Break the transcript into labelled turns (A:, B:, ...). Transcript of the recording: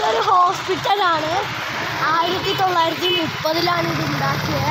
A: ഇതൊരു ഹോസ്പിറ്റലാണ്. ആയിരത്തി തൊള്ളായിരത്തി മുപ്പതിലാണ് ഇത് ഉണ്ടാക്കിയത്.